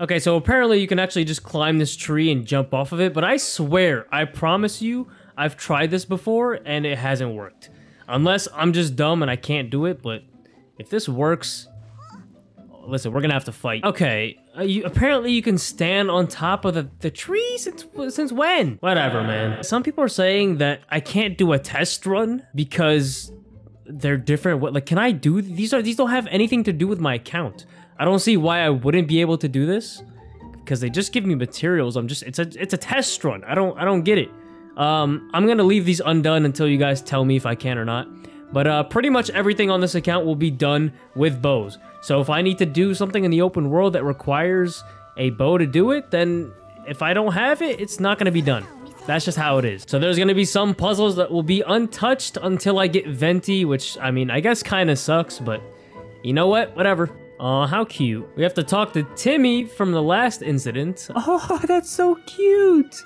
Okay, so apparently you can actually just climb this tree and jump off of it, but I swear, I promise you, I've tried this before and it hasn't worked. Unless I'm just dumb and I can't do it, but if this works... Listen, we're gonna have to fight. Okay, uh, you, apparently you can stand on top of the, the tree since, since when? Whatever, man. Some people are saying that I can't do a test run because they're different. What, like, can I do... These are these don't have anything to do with my account. I don't see why I wouldn't be able to do this because they just give me materials. I'm just it's a it's a test run. I don't I don't get it. Um, I'm gonna leave these undone until you guys tell me if I can or not. But uh, pretty much everything on this account will be done with bows. So if I need to do something in the open world that requires a bow to do it, then if I don't have it, it's not gonna be done. That's just how it is. So there's gonna be some puzzles that will be untouched until I get Venti, which I mean, I guess kind of sucks, but you know what? Whatever. Oh, how cute. We have to talk to Timmy from the last incident. Oh, that's so cute.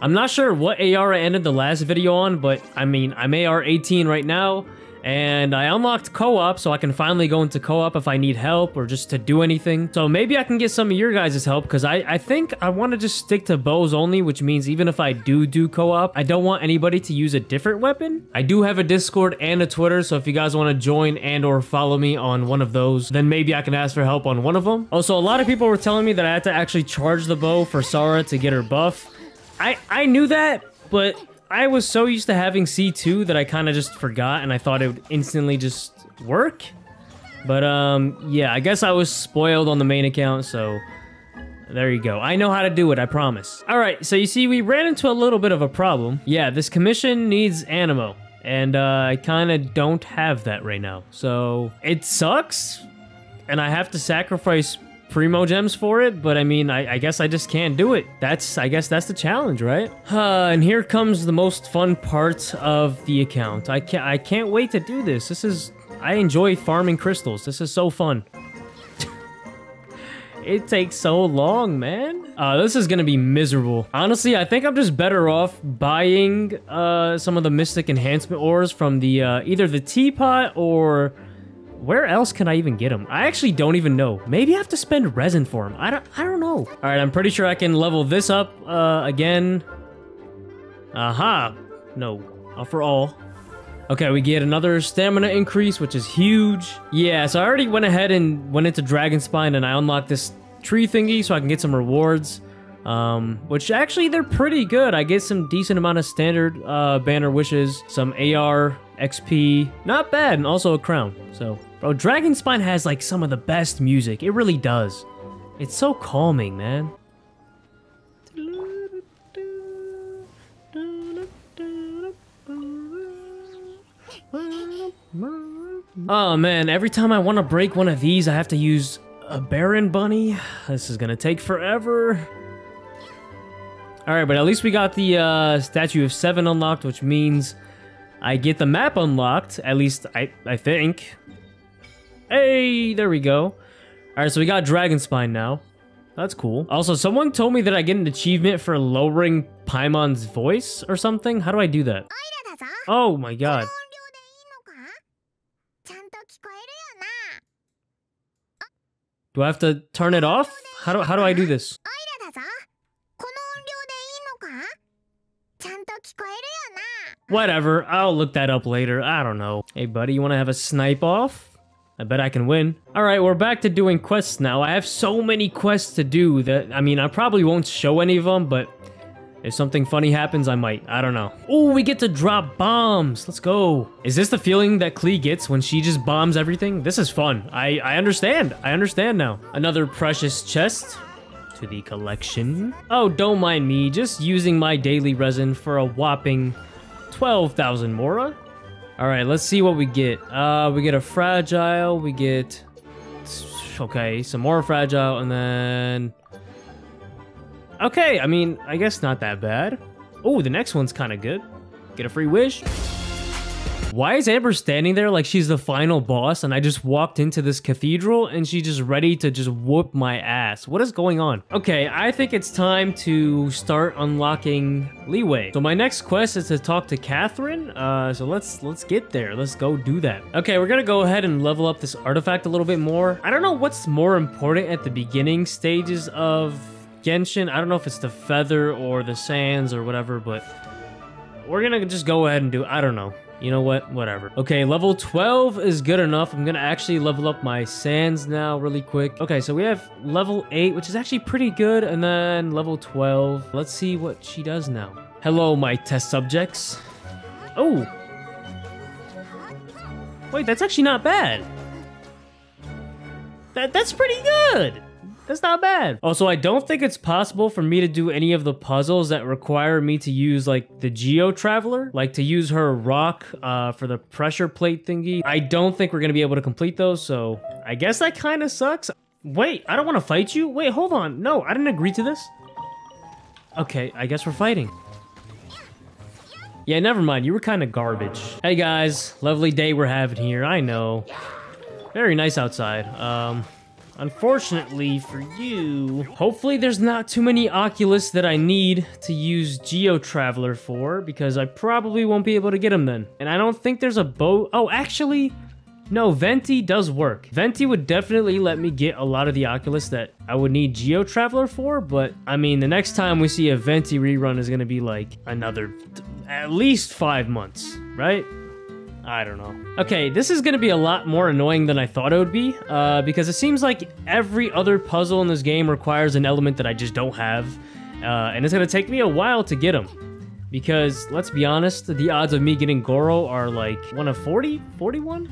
I'm not sure what AR I ended the last video on, but I mean, I'm AR 18 right now. And I unlocked co-op, so I can finally go into co-op if I need help or just to do anything. So maybe I can get some of your guys' help, because I, I think I want to just stick to bows only, which means even if I do do co-op, I don't want anybody to use a different weapon. I do have a Discord and a Twitter, so if you guys want to join and or follow me on one of those, then maybe I can ask for help on one of them. Also, a lot of people were telling me that I had to actually charge the bow for Sara to get her buff. I, I knew that, but I was so used to having C2 that I kind of just forgot and I thought it would instantly just work. But, um, yeah, I guess I was spoiled on the main account, so there you go. I know how to do it, I promise. All right, so you see, we ran into a little bit of a problem. Yeah, this commission needs Anemo, and uh, I kind of don't have that right now. So it sucks, and I have to sacrifice primo gems for it, but I mean, I, I, guess I just can't do it. That's, I guess that's the challenge, right? Uh, and here comes the most fun part of the account. I can't, I can't wait to do this. This is, I enjoy farming crystals. This is so fun. it takes so long, man. Uh, this is gonna be miserable. Honestly, I think I'm just better off buying uh, some of the Mystic Enhancement ores from the uh, either the teapot or where else can I even get them? I actually don't even know. Maybe I have to spend resin for them. I don't, I don't know. All right, I'm pretty sure I can level this up uh, again. Aha. No, uh, for all. Okay, we get another stamina increase, which is huge. Yeah, so I already went ahead and went into Dragonspine and I unlocked this tree thingy so I can get some rewards. Um, which actually they're pretty good. I get some decent amount of standard uh, banner wishes, some AR, XP, not bad, and also a crown. So Bro, Dragonspine has like some of the best music. It really does. It's so calming, man. Oh man, every time I want to break one of these, I have to use a Baron Bunny. This is gonna take forever. Alright, but at least we got the uh, Statue of Seven unlocked, which means I get the map unlocked. At least, I, I think. Hey, there we go. All right, so we got Dragonspine now. That's cool. Also, someone told me that I get an achievement for lowering Paimon's voice or something. How do I do that? Oh my god. Do I have to turn it off? How do, how do I do this? Whatever, I'll look that up later. I don't know. Hey buddy, you wanna have a snipe off? I bet I can win. Alright, we're back to doing quests now. I have so many quests to do that, I mean, I probably won't show any of them, but if something funny happens, I might. I don't know. Oh, we get to drop bombs. Let's go. Is this the feeling that Klee gets when she just bombs everything? This is fun. I, I understand. I understand now. Another precious chest to the collection. Oh, don't mind me. Just using my daily resin for a whopping 12,000 Mora. All right, let's see what we get. Uh, we get a fragile. We get okay, some more fragile, and then okay. I mean, I guess not that bad. Oh, the next one's kind of good. Get a free wish. Why is Amber standing there like she's the final boss and I just walked into this cathedral and she's just ready to just whoop my ass? What is going on? Okay, I think it's time to start unlocking Liyue. So my next quest is to talk to Catherine. Uh, so let's let's get there. Let's go do that. Okay, we're gonna go ahead and level up this artifact a little bit more. I don't know what's more important at the beginning stages of Genshin. I don't know if it's the feather or the sands or whatever, but we're gonna just go ahead and do I don't know. You know what? Whatever. Okay, level 12 is good enough. I'm gonna actually level up my sands now really quick. Okay, so we have level 8, which is actually pretty good, and then level 12. Let's see what she does now. Hello, my test subjects. Oh. Wait, that's actually not bad. That That's pretty good. That's not bad. Also, I don't think it's possible for me to do any of the puzzles that require me to use like the Geo Traveler, like to use her rock uh, for the pressure plate thingy. I don't think we're gonna be able to complete those, so I guess that kind of sucks. Wait, I don't want to fight you? Wait, hold on. No, I didn't agree to this. Okay, I guess we're fighting. Yeah, never mind. You were kind of garbage. Hey guys, lovely day we're having here. I know. Very nice outside. Um, Unfortunately for you, hopefully there's not too many Oculus that I need to use Geo Traveler for, because I probably won't be able to get them then. And I don't think there's a boat. Oh, actually, no, Venti does work. Venti would definitely let me get a lot of the Oculus that I would need Geo Traveler for, but I mean, the next time we see a Venti rerun is gonna be like another, at least five months, right? I don't know. Okay, this is going to be a lot more annoying than I thought it would be, uh, because it seems like every other puzzle in this game requires an element that I just don't have, uh, and it's going to take me a while to get them. Because, let's be honest, the odds of me getting Goro are like 1 of 40? 41?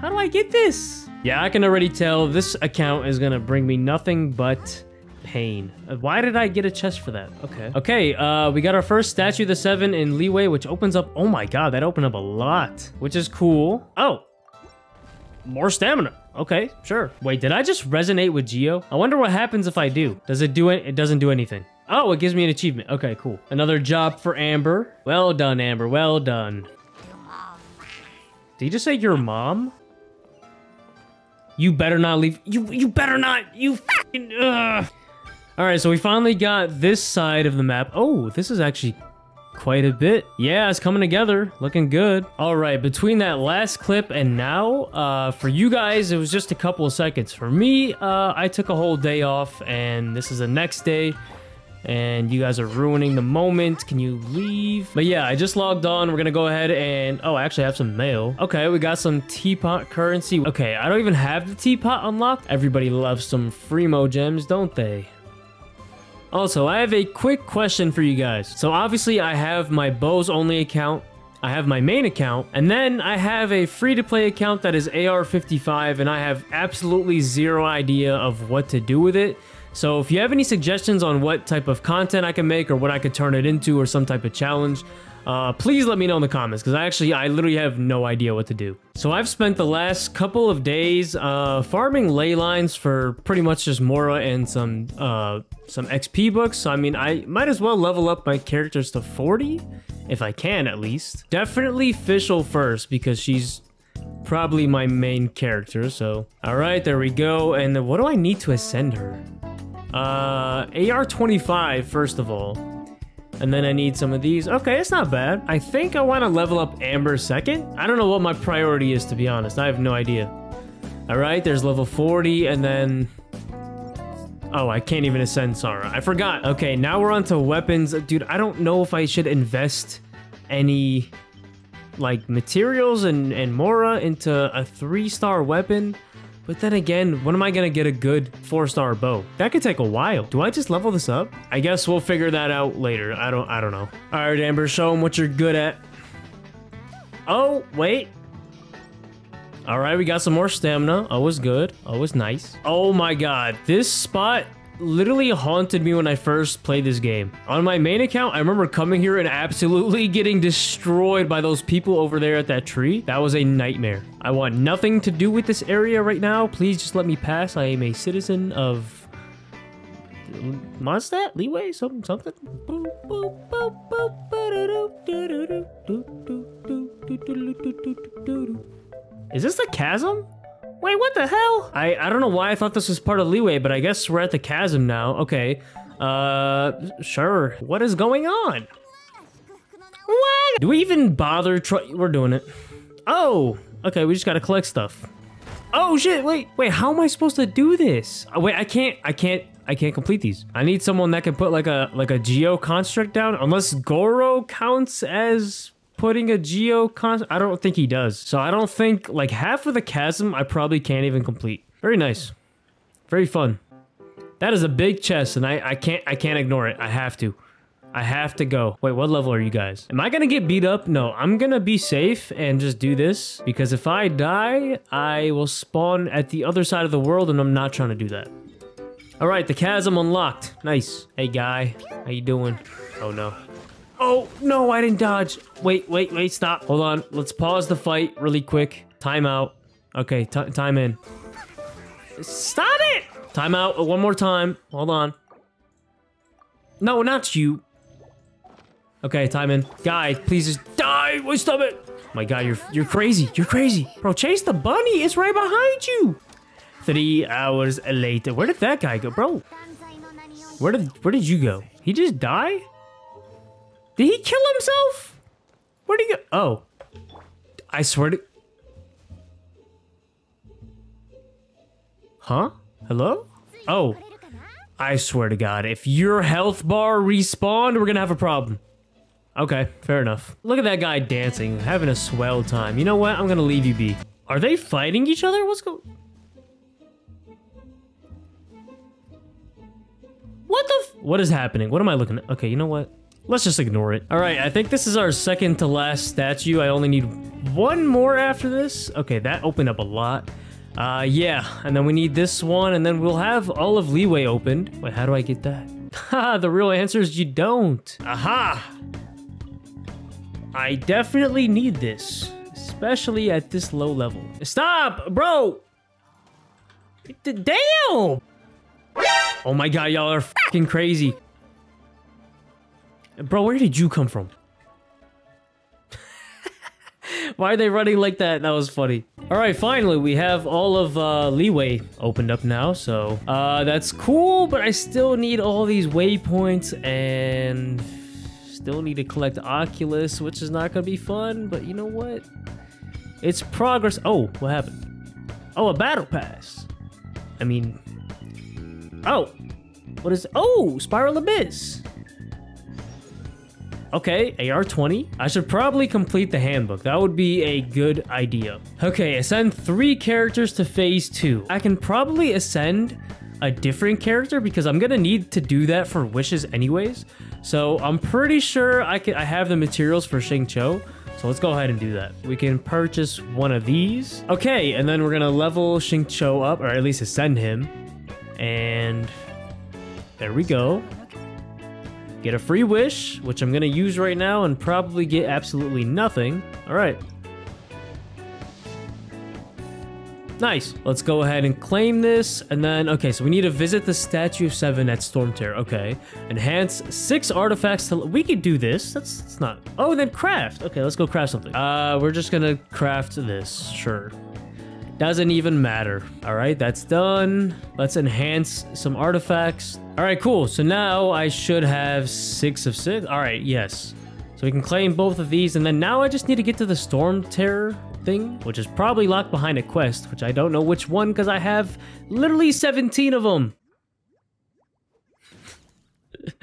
How do I get this? Yeah, I can already tell this account is going to bring me nothing but pain. Uh, why did I get a chest for that? Okay. Okay, uh, we got our first statue the seven in Liyue, which opens up... Oh my god, that opened up a lot, which is cool. Oh, more stamina. Okay, sure. Wait, did I just resonate with Geo? I wonder what happens if I do. Does it do it? It doesn't do anything. Oh, it gives me an achievement. Okay, cool. Another job for Amber. Well done, Amber. Well done. Did you just say your mom? You better not leave. You you better not. You fucking. All right, so we finally got this side of the map. Oh, this is actually quite a bit. Yeah, it's coming together. Looking good. All right, between that last clip and now, uh, for you guys, it was just a couple of seconds. For me, uh, I took a whole day off, and this is the next day. And you guys are ruining the moment. Can you leave? But yeah, I just logged on. We're gonna go ahead and... Oh, I actually have some mail. Okay, we got some teapot currency. Okay, I don't even have the teapot unlocked. Everybody loves some Freemo gems, don't they? Also, I have a quick question for you guys. So obviously I have my bows only account, I have my main account, and then I have a free-to-play account that is AR55, and I have absolutely zero idea of what to do with it. So if you have any suggestions on what type of content I can make or what I could turn it into or some type of challenge, uh, please let me know in the comments because I actually, I literally have no idea what to do. So I've spent the last couple of days uh, farming ley lines for pretty much just Mora and some uh, some XP books. So I mean, I might as well level up my characters to 40 if I can at least. Definitely Fischl first because she's probably my main character. So all right, there we go. And what do I need to ascend her? Uh, AR-25 first of all. And then I need some of these. Okay, it's not bad. I think I want to level up Amber second. I don't know what my priority is, to be honest. I have no idea. All right, there's level 40, and then... Oh, I can't even ascend Sara. I forgot. Okay, now we're on to weapons. Dude, I don't know if I should invest any, like, materials and, and Mora into a three-star weapon. But then again, when am I gonna get a good four-star bow? That could take a while. Do I just level this up? I guess we'll figure that out later. I don't I don't know. All right, Amber, show them what you're good at. Oh, wait. All right, we got some more stamina. Oh, Always good. Oh, Always nice. Oh my god. This spot literally haunted me when I first played this game. On my main account, I remember coming here and absolutely getting destroyed by those people over there at that tree. That was a nightmare. I want nothing to do with this area right now. Please just let me pass. I am a citizen of Mondstadt? Liyue? Something? Something? Is this the chasm? Wait, what the hell? I, I don't know why I thought this was part of Liyue, but I guess we're at the chasm now. Okay. Uh, sure. What is going on? What? Do we even bother try- We're doing it. Oh, okay, we just gotta collect stuff. Oh shit, wait, wait, how am I supposed to do this? Oh, wait, I can't, I can't, I can't complete these. I need someone that can put like a, like a geo construct down, unless Goro counts as putting a geo con- I don't think he does. So I don't think, like half of the chasm, I probably can't even complete. Very nice. Very fun. That is a big chest and I, I can't, I can't ignore it. I have to. I have to go. Wait, what level are you guys? Am I gonna get beat up? No, I'm gonna be safe and just do this because if I die, I will spawn at the other side of the world and I'm not trying to do that. All right, the chasm unlocked. Nice. Hey, guy. How you doing? Oh, no. Oh, no, I didn't dodge. Wait, wait, wait, stop. Hold on. Let's pause the fight really quick. Time out. Okay, time in. Stop it! Time out uh, one more time. Hold on. No, not you. Okay, time in. Guy, please just die. Wait, stop it. My God, you're you're crazy. You're crazy. Bro, chase the bunny. It's right behind you. Three hours later. Where did that guy go, bro? Where did where did you go? He just die? Did he kill himself? Where'd he go? Oh. I swear to... Huh? Hello? Oh. I swear to God, if your health bar respawned, we're gonna have a problem. Okay, fair enough. Look at that guy dancing, having a swell time. You know what? I'm gonna leave you be. Are they fighting each other? What's going... What the What is happening? What am I looking at? Okay, you know what? Let's just ignore it. All right, I think this is our second to last statue. I only need one more after this. Okay, that opened up a lot. Uh, yeah, and then we need this one, and then we'll have all of Liyue opened. Wait, how do I get that? Ha, the real answer is you don't. Aha! I definitely need this, especially at this low level. Stop, bro! Damn! Oh my god, y'all are fucking crazy. Bro, where did you come from? Why are they running like that? That was funny. All right, finally, we have all of uh, Liyue opened up now, so uh, that's cool, but I still need all these waypoints and Still need to collect Oculus, which is not going to be fun, but you know what? It's progress. Oh, what happened? Oh, a battle pass. I mean, oh, what is, oh, Spiral Abyss. Okay, AR-20. I should probably complete the handbook. That would be a good idea. Okay, ascend three characters to phase two. I can probably ascend a different character because I'm gonna need to do that for wishes anyways. So I'm pretty sure I can I have the materials for Xingqiu. So let's go ahead and do that. We can purchase one of these. Okay, and then we're gonna level Xingqiu up, or at least ascend him. And there we go. Get a free wish, which I'm gonna use right now and probably get absolutely nothing. All right. Nice. Let's go ahead and claim this. And then, okay, so we need to visit the Statue of Seven at Stormterror. Okay. Enhance six artifacts to... We could do this. That's, that's not... Oh, then craft. Okay, let's go craft something. Uh, we're just gonna craft this. Sure. Doesn't even matter. All right, that's done. Let's enhance some artifacts. All right, cool. So now I should have six of six. All right, yes. So we can claim both of these. And then now I just need to get to the Stormterror thing, which is probably locked behind a quest, which I don't know which one because I have literally 17 of them.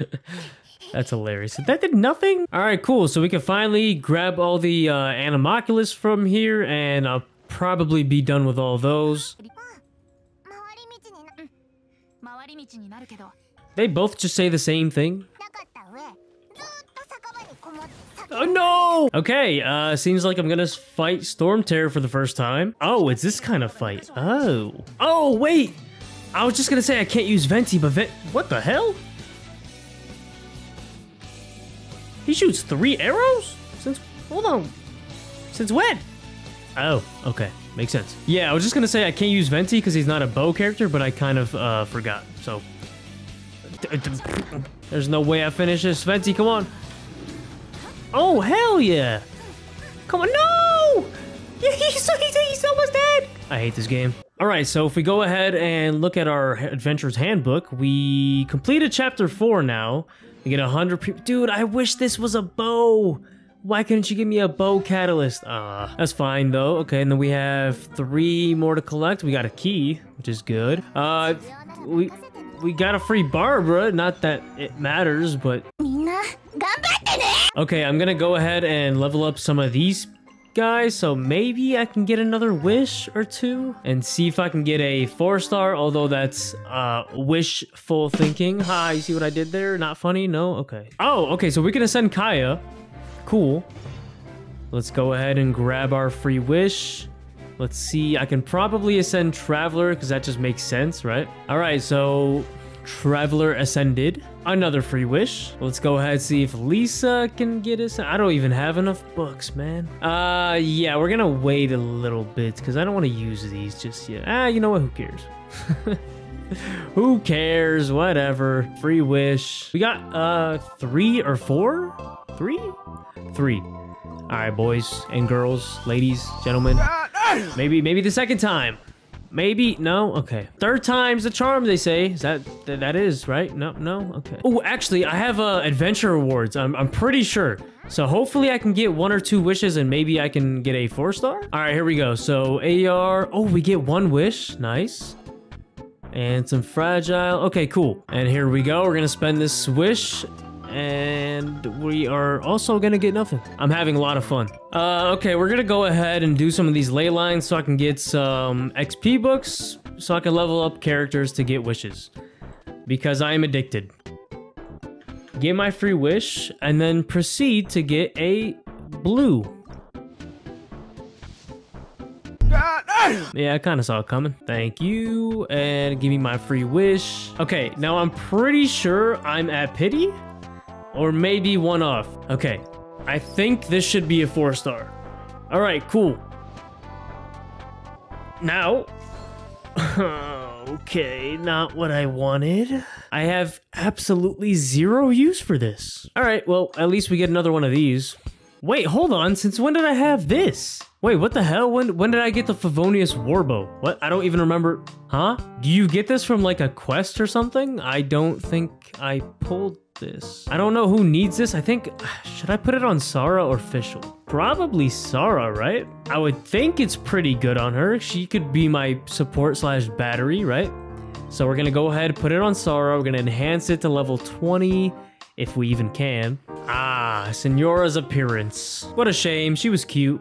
That's hilarious. That did nothing? All right, cool. So we can finally grab all the uh, Anemoculus from here and I'll probably be done with all those. They both just say the same thing. Oh no! Okay, uh, seems like I'm gonna fight Stormterror for the first time. Oh, it's this kind of fight. Oh. Oh, wait! I was just gonna say I can't use Venti, but Vent- What the hell? He shoots three arrows? Since- Hold on. Since when? Oh, okay. Makes sense. Yeah, I was just gonna say I can't use Venti because he's not a bow character, but I kind of, uh, forgot. So, There's no way I finish this. Venti, come on. Oh, hell yeah. Come on, no! He's, he's, he's almost dead. I hate this game. All right, so if we go ahead and look at our adventurer's handbook, we completed chapter four now. We get a hundred people. Dude, I wish this was a bow. Why couldn't you give me a bow catalyst? Ah, uh, that's fine though. Okay, and then we have three more to collect. We got a key, which is good. Uh, we we got a free Barbara. Not that it matters, but okay. I'm gonna go ahead and level up some of these guys, so maybe I can get another wish or two and see if I can get a four star, although that's uh, wishful thinking. Hi, you see what I did there? Not funny? No? Okay. Oh, okay, so we're gonna send Kaeya. Cool. Let's go ahead and grab our free wish. Let's see, I can probably ascend Traveler because that just makes sense, right? All right, so Traveler ascended. Another free wish. Let's go ahead and see if Lisa can get us. I don't even have enough books, man. Uh, yeah, we're gonna wait a little bit because I don't want to use these just yet. Ah, you know what? Who cares? Who cares? Whatever. Free wish. We got uh three or four? Three? Three. All right, boys and girls, ladies, gentlemen. Maybe, maybe the second time. Maybe no. Okay. Third time's the charm. They say. Is that th that is right? No. No. Okay. Oh, actually, I have uh, adventure rewards. I'm I'm pretty sure. So hopefully I can get one or two wishes and maybe I can get a four star. All right, here we go. So AR. Oh, we get one wish. Nice. And some fragile. Okay, cool. And here we go. We're gonna spend this wish and we are also gonna get nothing. I'm having a lot of fun. Uh, okay, we're gonna go ahead and do some of these ley lines so I can get some XP books, so I can level up characters to get wishes. Because I am addicted. Get my free wish, and then proceed to get a blue. Yeah, I kind of saw it coming. Thank you, and give me my free wish. Okay, now I'm pretty sure I'm at Pity. Or maybe one off. Okay. I think this should be a four star. All right, cool. Now. okay, not what I wanted. I have absolutely zero use for this. All right, well, at least we get another one of these. Wait, hold on. Since when did I have this? Wait, what the hell? When when did I get the Favonius Warbow? What? I don't even remember. Huh? Do you get this from like a quest or something? I don't think I pulled this. I don't know who needs this. I think, should I put it on Sara or Fischl? Probably Sara, right? I would think it's pretty good on her. She could be my support slash battery, right? So we're gonna go ahead, put it on Sara. We're gonna enhance it to level 20, if we even can. Ah, Signora's appearance. What a shame, she was cute.